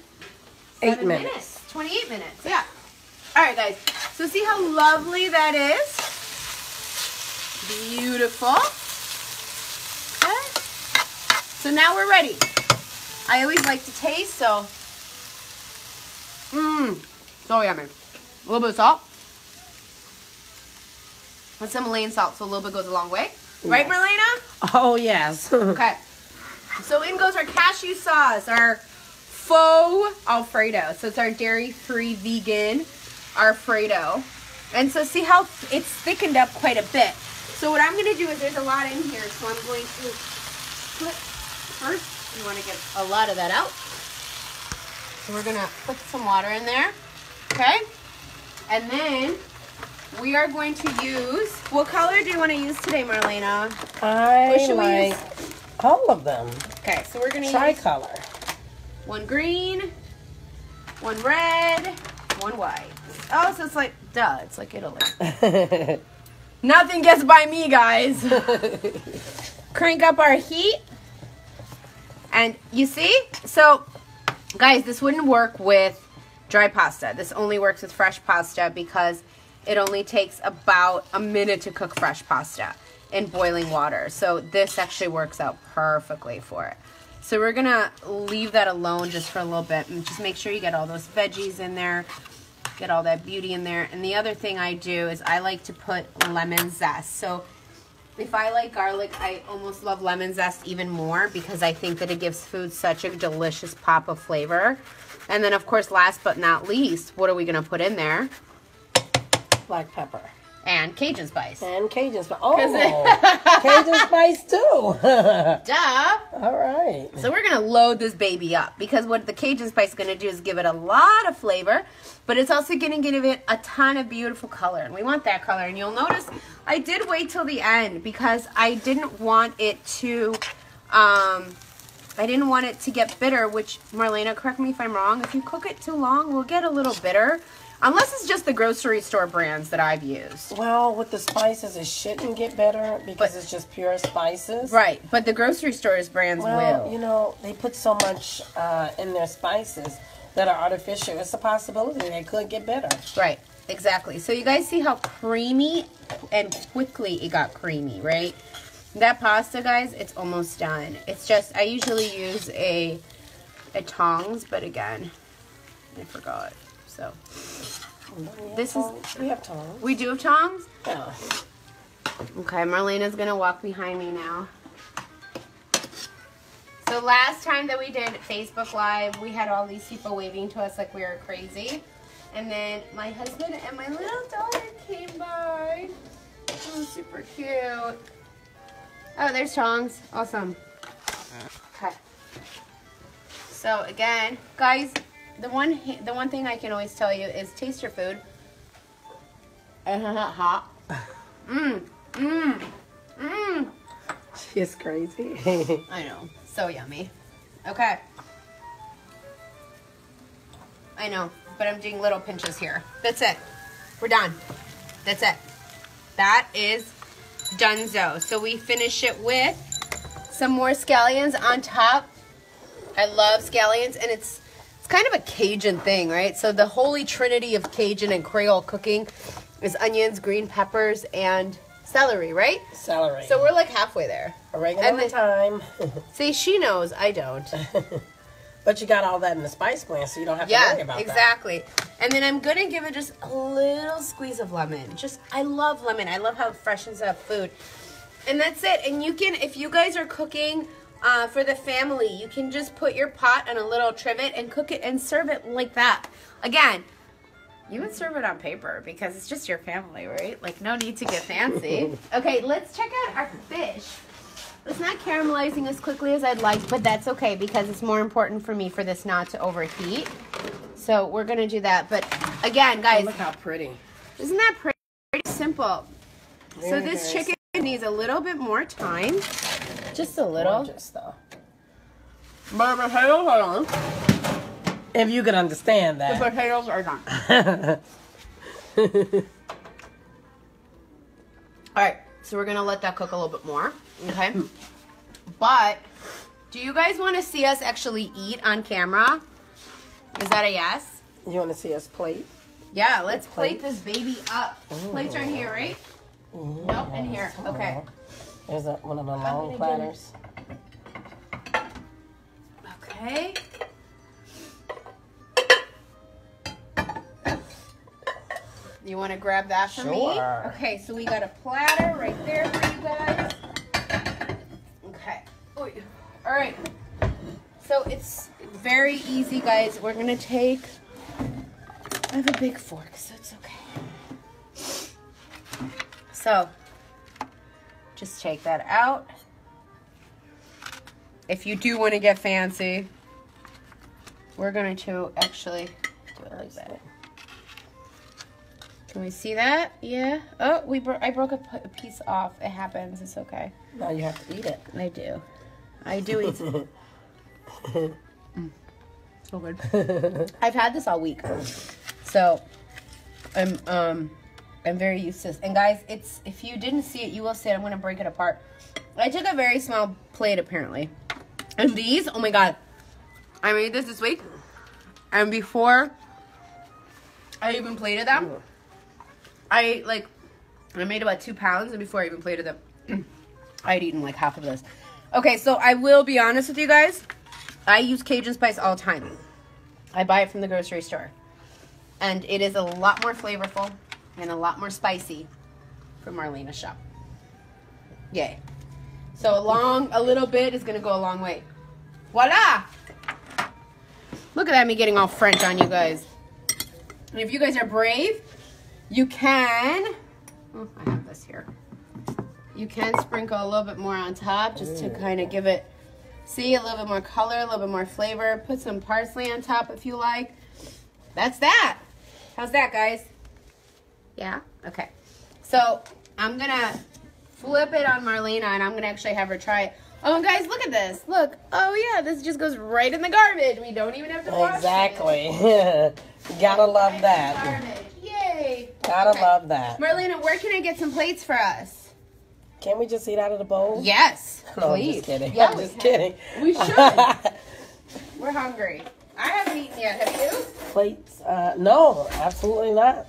[SPEAKER 2] Eight minutes.
[SPEAKER 1] 28 minutes, yeah. All right, guys. So see how lovely that is? Beautiful. Okay. So now we're ready. I always like to taste, so. Mmm. So yummy. A little bit of salt. And some Himalayan salt, so a little bit goes a long way. Right, Marlena?
[SPEAKER 2] Oh yes.
[SPEAKER 1] Okay. So in goes our cashew sauce, our faux Alfredo. So it's our dairy-free vegan Alfredo. And so see how it's thickened up quite a bit. So what I'm going to do is there's a lot in here. So I'm going to put first, you want to get a lot of that out. So we're going to put some water in there. Okay. And then we are going to use, what color do you want to use today, Marlena?
[SPEAKER 2] I like all of them.
[SPEAKER 1] Okay, so we're going to use
[SPEAKER 2] Tricolor.
[SPEAKER 1] One green, one red, one white. Oh, so it's like, duh, it's like Italy. Nothing gets by me, guys. Crank up our heat. And you see? So, guys, this wouldn't work with dry pasta. This only works with fresh pasta because it only takes about a minute to cook fresh pasta in boiling water. So this actually works out perfectly for it. So we're gonna leave that alone just for a little bit and just make sure you get all those veggies in there, get all that beauty in there. And the other thing I do is I like to put lemon zest. So if I like garlic, I almost love lemon zest even more because I think that it gives food such a delicious pop of flavor. And then of course, last but not least, what are we gonna put in there?
[SPEAKER 2] Black pepper.
[SPEAKER 1] And Cajun spice.
[SPEAKER 2] And Cajun spice. Oh, Cajun spice too.
[SPEAKER 1] Duh!
[SPEAKER 2] all right.
[SPEAKER 1] So we're gonna load this baby up because what the Cajun spice is gonna do is give it a lot of flavor, but it's also gonna give it a ton of beautiful color, and we want that color. And you'll notice I did wait till the end because I didn't want it to, um, I didn't want it to get bitter. Which Marlena, correct me if I'm wrong. If you cook it too long, we'll get a little bitter, unless it's just the grocery store brands that I've used.
[SPEAKER 2] Well, with the spices, it shouldn't get better because
[SPEAKER 1] But-
[SPEAKER 2] it's just pure spices.
[SPEAKER 1] Right, but the grocery stores brands
[SPEAKER 2] Well,
[SPEAKER 1] will.
[SPEAKER 2] you know, they put so much uh, in their spices that are artificial. It's a possibility they could get better.
[SPEAKER 1] Right, exactly. So you guys see how creamy and quickly it got creamy, right? That pasta, guys, it's almost done. It's just, I usually use a, a tongs, but again, I forgot. So, This is-
[SPEAKER 2] we have tongs.
[SPEAKER 1] we do have tongs?
[SPEAKER 2] Yeah.
[SPEAKER 1] Okay, Marlena's gonna walk behind me now. So last time that we did Facebook Live, we had all these people waving to us like we were crazy. And then my husband and my little daughter came by. Oh, super cute. Oh, there's tongs. Awesome. Okay. So again, guys, the one the one thing I can always tell you is taste your food. Uh-huh, Hot. Mmm. Mmm. Mmm.
[SPEAKER 2] She's crazy.
[SPEAKER 1] I know. So yummy. Okay. I know, but I'm doing little pinches here. That's it. We're done. That's it. That is donezo. So we finish it with some more scallions on top. I love scallions, and it's it's kind of a Cajun thing, right? So the holy trinity of Cajun and Creole cooking is onions, green peppers, and celery, right?
[SPEAKER 2] Celery.
[SPEAKER 1] So we're like halfway there.
[SPEAKER 2] oregano
[SPEAKER 1] and
[SPEAKER 2] a thyme.
[SPEAKER 1] See, she knows, I don't.
[SPEAKER 2] but you got all that in the spice blend, so you don't have to worry
[SPEAKER 1] Yeah,
[SPEAKER 2] about that.
[SPEAKER 1] exactly. And then I'm gonna give it just a little squeeze of lemon. Just I love lemon. I love how it freshens up food. And that's it. And you can, if you guys are cooking uh, for the family, you can just put your pot on a little trivet and cook it and serve it like that. Again, you would serve it on paper because it's just your family, right? Like no need to get fancy. okay, let's check out our fish. It's not caramelizing as quickly as I'd like, but that's okay because it's more important for me for this not to overheat. So we're gonna do that. But again, guys,
[SPEAKER 2] Look how pretty.
[SPEAKER 1] isn't that pretty, pretty simple? so this
[SPEAKER 2] very
[SPEAKER 1] chicken needs a little bit more time. Just a little.
[SPEAKER 2] Gorgeous though.
[SPEAKER 1] But the potatoes are done.
[SPEAKER 2] If you could understand that.
[SPEAKER 1] The potatoes are done. All right, so we're gonna let that cook a little bit more, okay? But do you guys want to see us actually eat on camera? Is that a yes?
[SPEAKER 2] you want to see us plate?
[SPEAKER 1] Yeah, let's plate
[SPEAKER 2] Plate?
[SPEAKER 1] this baby up. Plates are in here, right? Mm-hmm. Nope, in here. Okay.
[SPEAKER 2] There's a, one of the long platters.
[SPEAKER 1] Okay. You want to grab that for me?
[SPEAKER 2] Sure.
[SPEAKER 1] Okay, so we got a platter right there for you guys. Okay. All right. So it's very easy, guys. We're gonna take. I have a big fork, so it's okay. So, just take that out. If you do want to get fancy, we're going to actually do it like that. Can we see that? Yeah. Oh, we bro- I broke a, p- a piece off. It happens. It's okay.
[SPEAKER 2] Now you have to eat it.
[SPEAKER 1] I do. I do eat. Mm. So good. I've had this all week, so I'm um I'm very used to this. And guys, it's if you didn't see it, you will see it. I'm gonna break it apart. I took a very small plate apparently, and these, oh my god, I made this this week, and before I even plated them, I like I made about two pounds, and before I even plated them, I had eaten like half of this. Okay, so I will be honest with you guys. I use Cajun spice all the time. I buy it from the grocery store. And it is a lot more flavorful and a lot more spicy from Marlena's shop. Yay. So a long, a little bit is gonna go a long way. Voila! Look at that, me getting all French on you guys. And if you guys are brave, you can, oh, I have this here. You can sprinkle a little bit more on top just to mm. kind of give it, see, a little bit more color, a little bit more flavor. Put some parsley on top if you like. That's that. How's that, guys? Yeah? Okay. So I'm going to flip it on Marlena and I'm going to actually have her try it. Oh, guys, look at this. Look. Oh, yeah, this just goes right in the garbage. We don't even have to wash it.
[SPEAKER 2] Exactly. Gotta love that.
[SPEAKER 1] Garbage. Yay.
[SPEAKER 2] Gotta
[SPEAKER 1] Okay.
[SPEAKER 2] love that.
[SPEAKER 1] Marlena, where can I get some plates for us?
[SPEAKER 2] Can't we just eat out of the bowl?
[SPEAKER 1] Yes.
[SPEAKER 2] No, I'm just kidding.
[SPEAKER 1] Yeah,
[SPEAKER 2] I'm just
[SPEAKER 1] can.
[SPEAKER 2] kidding.
[SPEAKER 1] We should. We're hungry. I haven't eaten yet. Have you?
[SPEAKER 2] Plates? Uh, no, absolutely not.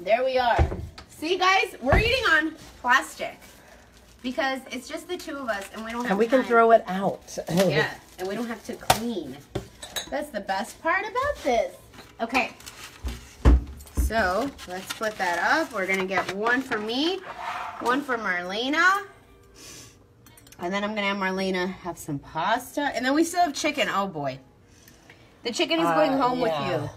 [SPEAKER 1] There we are. See, guys, we're eating on plastic because it's just the two of us, and we don't have.
[SPEAKER 2] And we can throw it out.
[SPEAKER 1] Yeah, and we don't have to clean. That's the best part about this. Okay. So let's split that up. We're gonna get one for me, one for Marlena. And then I'm gonna have Marlena have some pasta. And then we still have chicken. Oh boy. The chicken is going
[SPEAKER 2] Uh,
[SPEAKER 1] home
[SPEAKER 2] yeah.
[SPEAKER 1] with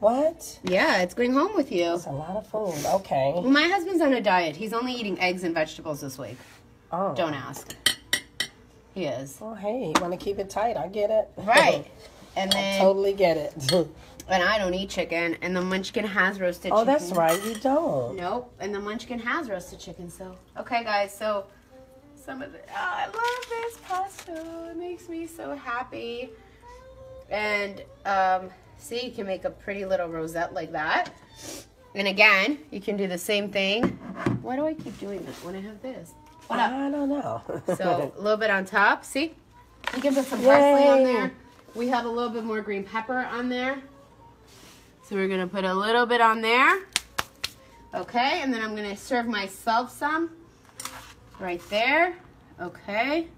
[SPEAKER 2] What?
[SPEAKER 1] Yeah, it's going home with you.
[SPEAKER 2] It's a lot of food. Okay.
[SPEAKER 1] Well, My husband's on a diet. He's only eating eggs and vegetables this week.
[SPEAKER 2] Oh.
[SPEAKER 1] Don't ask. He is.
[SPEAKER 2] Well, hey, you want to keep it tight? I get it.
[SPEAKER 1] Right. And
[SPEAKER 2] I
[SPEAKER 1] then
[SPEAKER 2] totally get it.
[SPEAKER 1] and I don't eat chicken and the munchkin has roasted
[SPEAKER 2] oh,
[SPEAKER 1] chicken.
[SPEAKER 2] that's right. You don't.
[SPEAKER 1] Nope. And the munchkin has roasted chicken, so okay guys, so some of the oh, I love this pasta. It makes me so happy. And um, see, you can make a pretty little rosette like that. And again, you can do the same thing. Why do I keep doing that when I have this? What up?
[SPEAKER 2] I don't know.
[SPEAKER 1] So a little bit on top. See, you can put some parsley on there. We have a little bit more green pepper on there. So we're gonna put a little bit on there. Okay, and then I'm gonna serve myself some right there. Okay.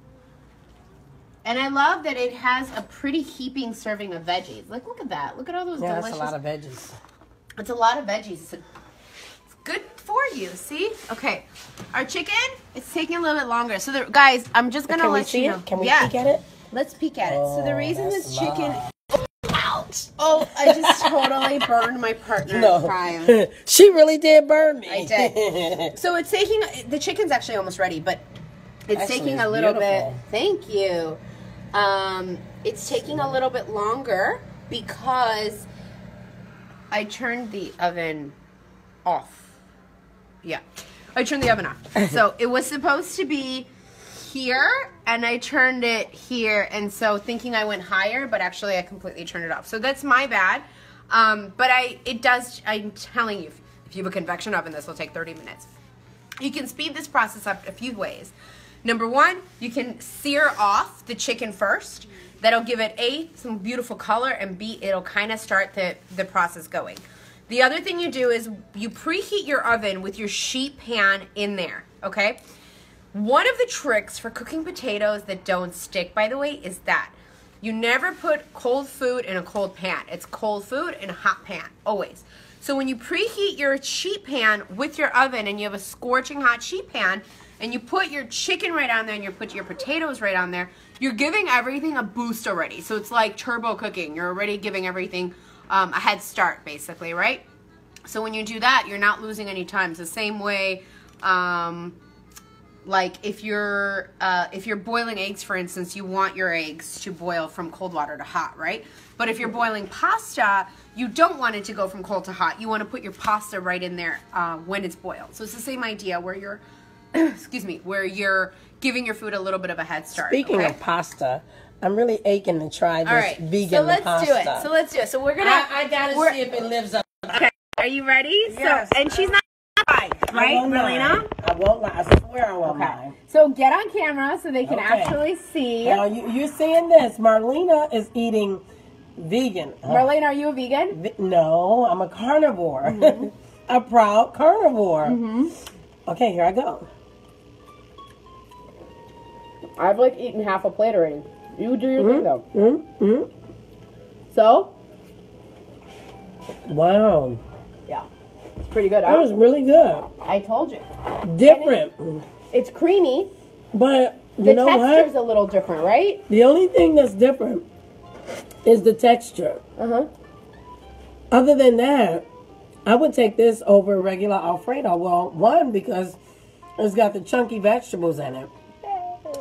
[SPEAKER 1] And I love that it has a pretty heaping serving of veggies. Like, look at that. Look at all those
[SPEAKER 2] yeah,
[SPEAKER 1] delicious.
[SPEAKER 2] that's a lot of veggies.
[SPEAKER 1] It's a lot of veggies. It's, a, it's good for you. See? Okay. Our chicken, it's taking a little bit longer. So, the, guys, I'm just gonna let
[SPEAKER 2] see
[SPEAKER 1] you know.
[SPEAKER 2] it? Can we
[SPEAKER 1] yeah.
[SPEAKER 2] peek at it?
[SPEAKER 1] Let's peek at it. so the
[SPEAKER 2] Oh,
[SPEAKER 1] reason this chicken.
[SPEAKER 2] love.
[SPEAKER 1] Ouch! Oh, I just totally burned my partner.
[SPEAKER 2] No,
[SPEAKER 1] Prime.
[SPEAKER 2] she really did burn me.
[SPEAKER 1] I did. So it's taking the chicken's actually almost ready, but it's taking a little
[SPEAKER 2] beautiful.
[SPEAKER 1] bit. Thank you. Um, it's taking a little bit longer because I turned the oven off. Yeah, I turned the oven off. so it was supposed to be here, and I turned it here, and so thinking I went higher, but actually I completely turned it off. So that's my bad. Um, but I, it does. I'm telling you, if you have a convection oven, this will take 30 minutes. You can speed this process up a few ways. Number one, you can sear off the chicken first. That'll give it A, some beautiful color, and B, it'll kind of start the, the process going. The other thing you do is you preheat your oven with your sheet pan in there, okay? One of the tricks for cooking potatoes that don't stick, by the way, is that you never put cold food in a cold pan. It's cold food in a hot pan, always. So when you preheat your sheet pan with your oven and you have a scorching hot sheet pan and you put your chicken right on there and you put your potatoes right on there, you're giving everything a boost already. So it's like turbo cooking. You're already giving everything um, a head start, basically, right? So when you do that, you're not losing any time. It's the same way, um, like if you're uh, if you're boiling eggs, for instance, you want your eggs to boil from cold water to hot, right? But if you're boiling pasta, you don't want it to go from cold to hot. You want to put your pasta right in there uh, when it's boiled. So it's the same idea where you're, excuse me, where you're giving your food a little bit of a head start.
[SPEAKER 2] Speaking
[SPEAKER 1] okay?
[SPEAKER 2] of pasta, I'm really aching to try this
[SPEAKER 1] all right,
[SPEAKER 2] vegan
[SPEAKER 1] so let's
[SPEAKER 2] pasta.
[SPEAKER 1] do it. So let's do it. So we're gonna.
[SPEAKER 2] I, I gotta see if it lives up.
[SPEAKER 1] Okay, are you ready?
[SPEAKER 2] Yes.
[SPEAKER 1] So, and she's not right, right,
[SPEAKER 2] won't
[SPEAKER 1] Marlena?
[SPEAKER 2] I won't lie. I swear I won't
[SPEAKER 1] Okay.
[SPEAKER 2] lie.
[SPEAKER 1] So get on camera so they can
[SPEAKER 2] Okay.
[SPEAKER 1] actually see.
[SPEAKER 2] Now you, you're seeing this. Marlena is eating vegan. Uh,
[SPEAKER 1] Marlene, are you a vegan?
[SPEAKER 2] vi- no, I'm a carnivore.
[SPEAKER 1] Mm-hmm.
[SPEAKER 2] a proud carnivore. Okay, here I go.
[SPEAKER 1] I've like eaten half a plate already. You do your thing though.
[SPEAKER 2] Mm-hmm.
[SPEAKER 1] So
[SPEAKER 2] Wow,
[SPEAKER 1] yeah, it's pretty good.
[SPEAKER 2] that was really good.
[SPEAKER 1] I told you,
[SPEAKER 2] Different,
[SPEAKER 1] it's creamy.
[SPEAKER 2] but you
[SPEAKER 1] The
[SPEAKER 2] know
[SPEAKER 1] texture's
[SPEAKER 2] what?
[SPEAKER 1] a little different, right?
[SPEAKER 2] The only thing that's different is the texture.
[SPEAKER 1] Uh huh.
[SPEAKER 2] Other than that, I would take this over regular Alfredo. Well, one because it's got the chunky vegetables in it,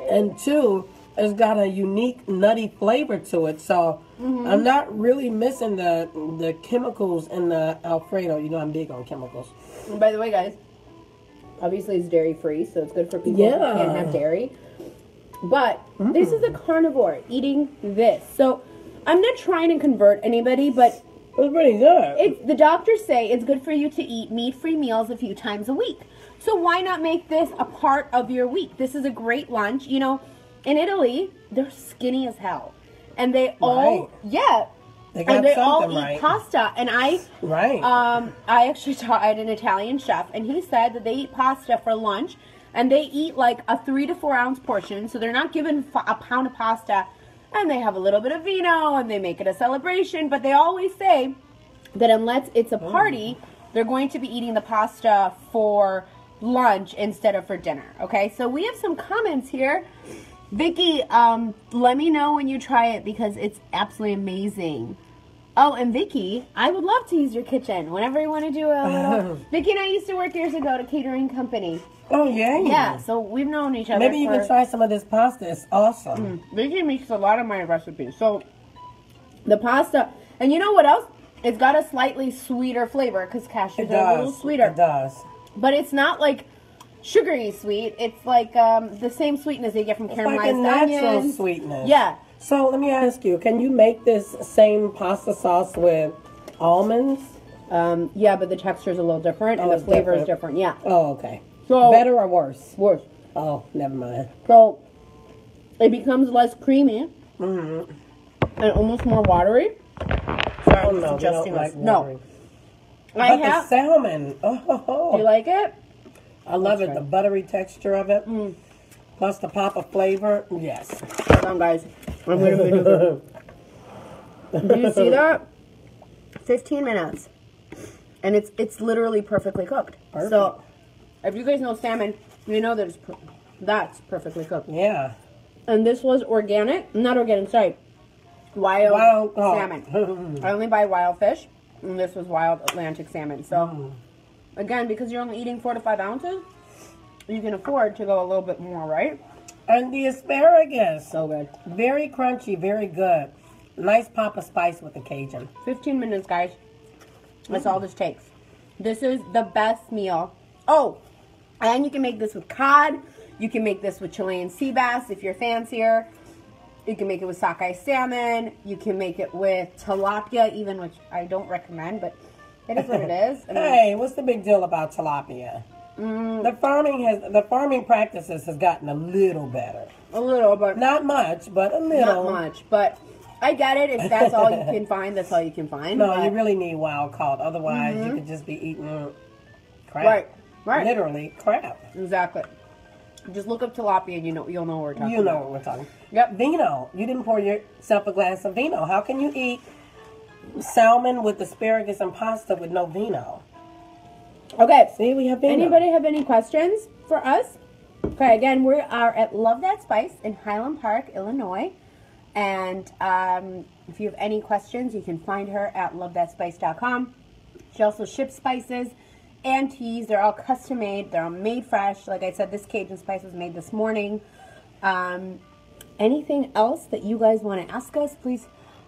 [SPEAKER 2] and two, it's got a unique nutty flavor to it. So mm-hmm. I'm not really missing the the chemicals in the Alfredo. You know, I'm big on chemicals.
[SPEAKER 1] And by the way, guys, obviously it's dairy free, so it's good for people
[SPEAKER 2] Yeah.
[SPEAKER 1] who can't have dairy. But mm. this is a carnivore eating this, so I'm not trying to convert anybody, but
[SPEAKER 2] It's pretty good.
[SPEAKER 1] It's the doctors say it's good for you to eat meat-free meals a few times a week. So why not make this a part of your week? This is a great lunch. You know, in Italy, they're skinny as hell, and they all
[SPEAKER 2] Right.
[SPEAKER 1] yeah,
[SPEAKER 2] they got
[SPEAKER 1] and they all eat
[SPEAKER 2] right.
[SPEAKER 1] pasta. And I
[SPEAKER 2] Right.
[SPEAKER 1] um I actually taught an Italian chef, and he said that they eat pasta for lunch, and they eat like a three to four ounce portion. So they're not given f- a pound of pasta, and they have a little bit of vino, and they make it a celebration. But they always say that unless it's a party, they're going to be eating the pasta for lunch instead of for dinner. Okay, so we have some comments here. Vicky, um, let me know when you try it because it's absolutely amazing. Oh, and Vicky, I would love to use your kitchen whenever you want to do a little. Vicky and I used to work years ago at a catering company.
[SPEAKER 2] oh yeah.
[SPEAKER 1] Yeah, so we've known each other.
[SPEAKER 2] Maybe you
[SPEAKER 1] for,
[SPEAKER 2] can try some of this pasta. It's awesome.
[SPEAKER 1] Vicky makes a lot of my recipes. So the pasta, and you know what else? It's got a slightly sweeter flavor because cashews are a little sweeter.
[SPEAKER 2] It does.
[SPEAKER 1] But it's not like sugary sweet. It's like um, the same sweetness they get from
[SPEAKER 2] like
[SPEAKER 1] caramelized
[SPEAKER 2] a natural
[SPEAKER 1] onions.
[SPEAKER 2] sweetness.
[SPEAKER 1] Yeah.
[SPEAKER 2] So let me ask you, can you make this same pasta sauce with almonds?
[SPEAKER 1] Um, yeah, but the texture is a little different and
[SPEAKER 2] Oh,
[SPEAKER 1] the
[SPEAKER 2] it's
[SPEAKER 1] flavor is
[SPEAKER 2] different.
[SPEAKER 1] different. Yeah.
[SPEAKER 2] Oh, okay.
[SPEAKER 1] So-
[SPEAKER 2] Better or worse?
[SPEAKER 1] Worse.
[SPEAKER 2] Oh, never mind.
[SPEAKER 1] So it becomes less creamy
[SPEAKER 2] Mm-hmm.
[SPEAKER 1] and almost more watery. Sorry,
[SPEAKER 2] Oh
[SPEAKER 1] I'm
[SPEAKER 2] no,
[SPEAKER 1] adjusting
[SPEAKER 2] like
[SPEAKER 1] no. I
[SPEAKER 2] But the salmon. Oh,
[SPEAKER 1] Do you like it?
[SPEAKER 2] I love
[SPEAKER 1] That's
[SPEAKER 2] it. The buttery texture of it,
[SPEAKER 1] Mm.
[SPEAKER 2] plus the pop of flavor. Yes.
[SPEAKER 1] Hold on, guys. I'm gonna. Do you see that? 15 minutes, and it's it's literally perfectly cooked.
[SPEAKER 2] Perfect.
[SPEAKER 1] So, if you guys know salmon, you know that it's per- that's perfectly cooked.
[SPEAKER 2] Yeah.
[SPEAKER 1] And this was organic, not organic. Sorry, wild,
[SPEAKER 2] Wild caught.
[SPEAKER 1] salmon. I only buy wild fish, and this was wild Atlantic salmon. So,
[SPEAKER 2] Mm.
[SPEAKER 1] again, because you're only eating four to five ounces, you can afford to go a little bit more, right?
[SPEAKER 2] And the asparagus.
[SPEAKER 1] So good.
[SPEAKER 2] Very crunchy, very good. Nice pop of spice with the Cajun.
[SPEAKER 1] 15 minutes, guys. That's all this takes. This is the best meal. Oh, and you can make this with cod. You can make this with Chilean sea bass if you're fancier. You can make it with sockeye salmon. You can make it with tilapia, even which I don't recommend, but it is what it is. I mean,
[SPEAKER 2] Hey, what's the big deal about tilapia?
[SPEAKER 1] Mm.
[SPEAKER 2] The farming has the farming practices has gotten a little better.
[SPEAKER 1] a little, but
[SPEAKER 2] Not much, but a little.
[SPEAKER 1] not much. But I get it. If that's all you can find, that's all you can find.
[SPEAKER 2] No,
[SPEAKER 1] but-
[SPEAKER 2] you really need wild caught. Otherwise, you could just be eating crap.
[SPEAKER 1] Mm-hmm. Right, right.
[SPEAKER 2] Literally crap.
[SPEAKER 1] Exactly. Just look up tilapia and you know you'll know what we're talking
[SPEAKER 2] You know
[SPEAKER 1] about.
[SPEAKER 2] what we're talking.
[SPEAKER 1] Yep.
[SPEAKER 2] Vino. You didn't pour yourself a glass of vino. How can you eat salmon with asparagus and pasta with no vino?
[SPEAKER 1] Okay.
[SPEAKER 2] See, we have vino.
[SPEAKER 1] Anybody have any questions for us? Okay, again, we are at Love That Spice in Highland Park, Illinois. And um, if you have any questions, you can find her at lovethatspice.com. She also ships spices and teas. They're all custom made, they're all made fresh. Like I said, this Cajun spice was made this morning. Um, anything else that you guys want to ask us, please?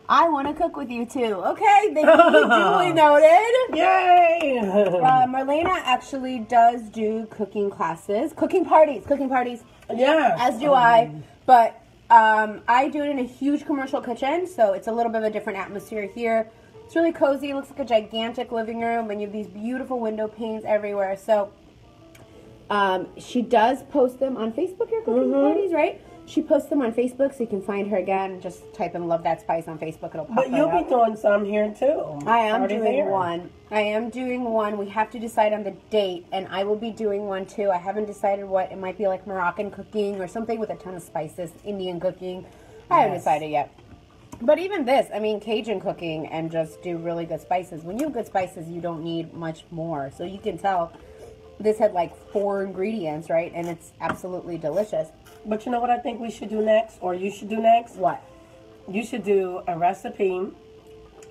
[SPEAKER 1] I want to cook with you too. Okay, thank you. Duly noted.
[SPEAKER 2] Yay!
[SPEAKER 1] Uh, Marlena actually does do cooking classes, cooking parties, cooking parties,
[SPEAKER 2] yeah.
[SPEAKER 1] as do I. But um, I do it in a huge commercial kitchen, so it's a little bit of a different atmosphere here. It's really cozy. It looks like a gigantic living room, and you have these beautiful window panes everywhere. So um, she does post them on Facebook. Your cooking parties, right? She posts them on Facebook, so you can find her again. Just type in "Love That Spice" on Facebook. It'll pop
[SPEAKER 2] But you'll
[SPEAKER 1] up.
[SPEAKER 2] be doing some here too.
[SPEAKER 1] I am
[SPEAKER 2] Party
[SPEAKER 1] doing
[SPEAKER 2] there.
[SPEAKER 1] one. I am doing one. We have to decide on the date, and I will be doing one too. I haven't decided what. It might be like Moroccan cooking or something with a ton of spices, Indian cooking. I haven't
[SPEAKER 2] Yes.
[SPEAKER 1] decided yet. But even this, I mean, Cajun cooking and just do really good spices. When you have good spices, you don't need much more. So you can tell this had like four ingredients, right? And it's absolutely delicious.
[SPEAKER 2] But you know what I think we should do next, or you should do next?
[SPEAKER 1] What?
[SPEAKER 2] You should do a recipe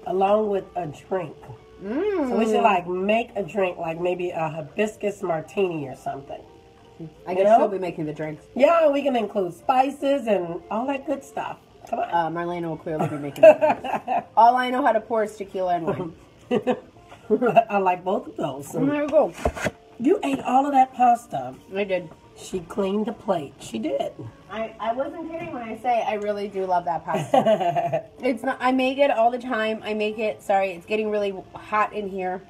[SPEAKER 2] along with a drink.
[SPEAKER 1] Mm.
[SPEAKER 2] So we should like make a drink, like maybe a hibiscus martini or something.
[SPEAKER 1] I guess
[SPEAKER 2] know?
[SPEAKER 1] she'll be making the drinks.
[SPEAKER 2] Yeah, we can include spices and all that good stuff. Come on.
[SPEAKER 1] Uh, Marlena will clearly be making drinks. All I know how to pour is tequila and wine.
[SPEAKER 2] I like both of those.
[SPEAKER 1] There you go.
[SPEAKER 2] You ate all of that pasta.
[SPEAKER 1] I did.
[SPEAKER 2] She cleaned the plate. She did.
[SPEAKER 1] I, I wasn't kidding when I say I really do love that pasta. it's not. I make it all the time. I make it. Sorry, it's getting really hot in here.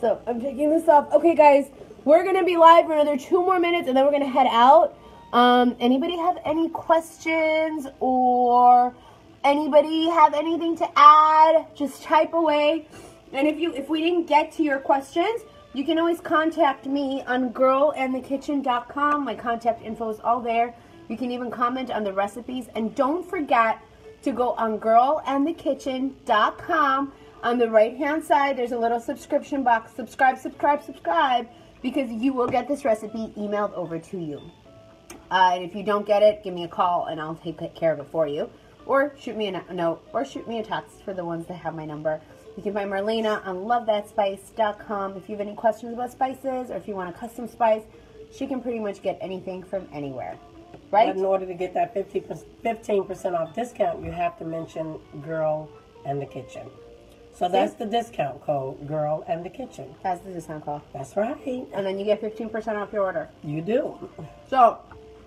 [SPEAKER 1] So I'm taking this off. Okay, guys, we're gonna be live for another two more minutes, and then we're gonna head out. Um, anybody have any questions or anybody have anything to add? Just type away. And if you if we didn't get to your questions, you can always contact me on girlandthekitchen.com. My contact info is all there. You can even comment on the recipes. And don't forget to go on girlandthekitchen.com. On the right hand side, there's a little subscription box. Subscribe, subscribe, subscribe, because you will get this recipe emailed over to you. Uh, and if you don't get it, give me a call and I'll take care of it for you. Or shoot me a note or shoot me a text for the ones that have my number. You can find Marlena on lovethatspice.com. If you have any questions about spices or if you want a custom spice, she can pretty much get anything from anywhere.
[SPEAKER 2] But
[SPEAKER 1] Right?
[SPEAKER 2] in order to get that 50 15% off discount, you have to mention Girl and the Kitchen. So that's the discount code, Girl and the Kitchen.
[SPEAKER 1] That's the discount code.
[SPEAKER 2] That's right.
[SPEAKER 1] And then you get 15% off your order.
[SPEAKER 2] You do.
[SPEAKER 1] So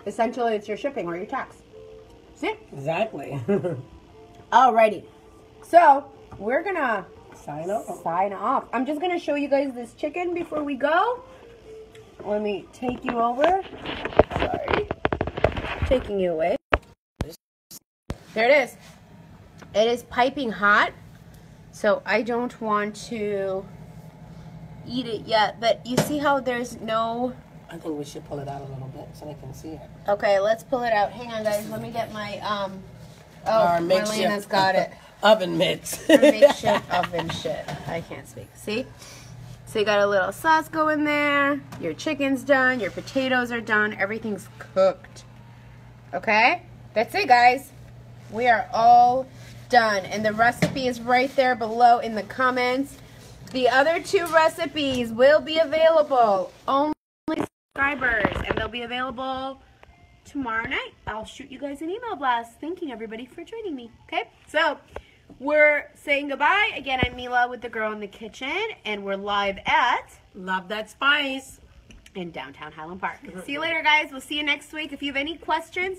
[SPEAKER 1] essentially, it's your shipping or your tax. See?
[SPEAKER 2] Exactly.
[SPEAKER 1] Alrighty. So we're gonna
[SPEAKER 2] Sign off.
[SPEAKER 1] sign off. I'm just gonna show you guys this chicken before we go. Let me take you over. Sorry. Taking you away. There it is. It is piping hot. So I don't want to eat it yet. But you see how there's no
[SPEAKER 2] I think we should pull it out a little bit so they can see it.
[SPEAKER 1] Okay, let's pull it out. Hang on guys, let me get my um Oh,
[SPEAKER 2] Our
[SPEAKER 1] Marlena's got it.
[SPEAKER 2] oven mitts.
[SPEAKER 1] makeshift oven shit. I can't speak. See? So you got a little sauce going there. Your chicken's done. Your potatoes are done. Everything's cooked. Okay? That's it, guys. We are all done. And the recipe is right there below in the comments. The other two recipes will be available only subscribers. And they'll be available tomorrow night. I'll shoot you guys an email blast thanking everybody for joining me. Okay? So we're saying goodbye. Again, I'm Mila with the girl in the kitchen, and we're live at
[SPEAKER 2] Love that spice.
[SPEAKER 1] in downtown Highland Park. See you later, guys. We'll see you next week. If you have any questions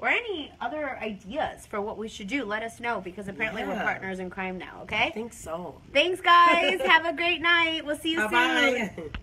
[SPEAKER 1] or any other ideas for what we should do, let us know because apparently we're partners in crime now. okay?
[SPEAKER 2] I think so.
[SPEAKER 1] Thanks, guys. have a great night. We'll see you
[SPEAKER 2] Bye
[SPEAKER 1] soon.
[SPEAKER 2] bye.